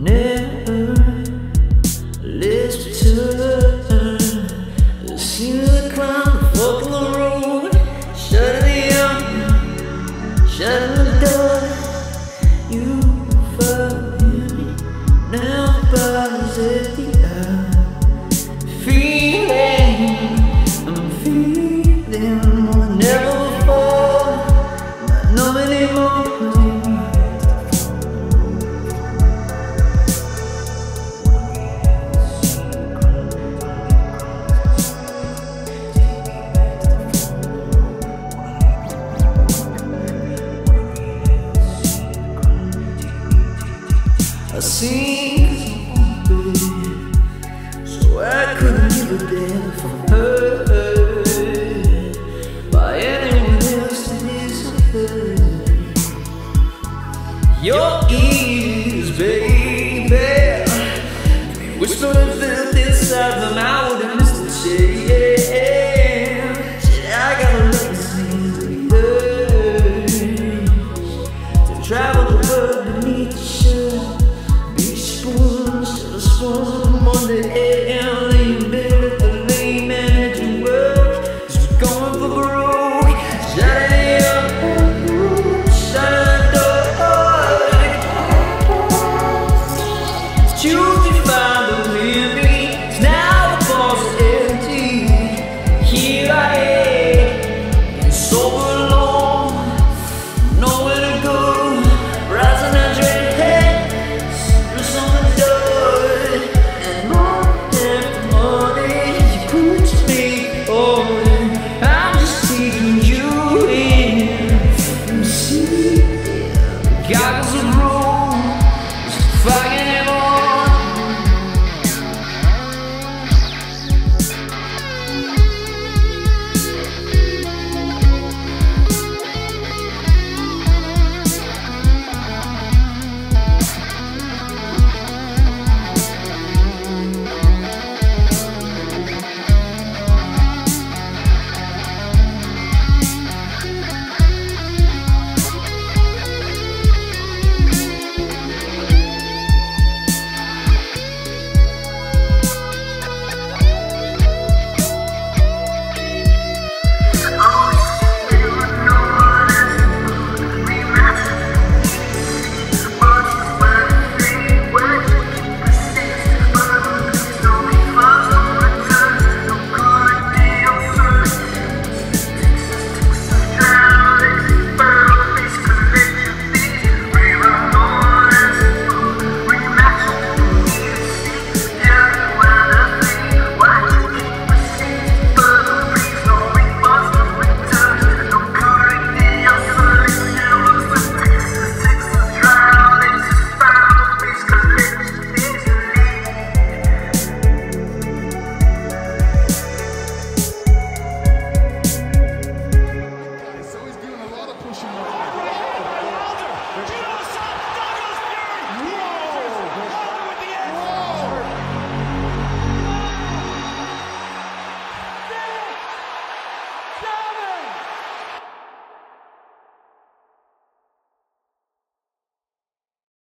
Never listen to the scene of the road. Shut the up, shut the door. You me now, sing so I couldn't give a damn from her by anyone else that isn't her. Your ears, baby, whisper and felt inside my mouth and missed the change. I gotta let travel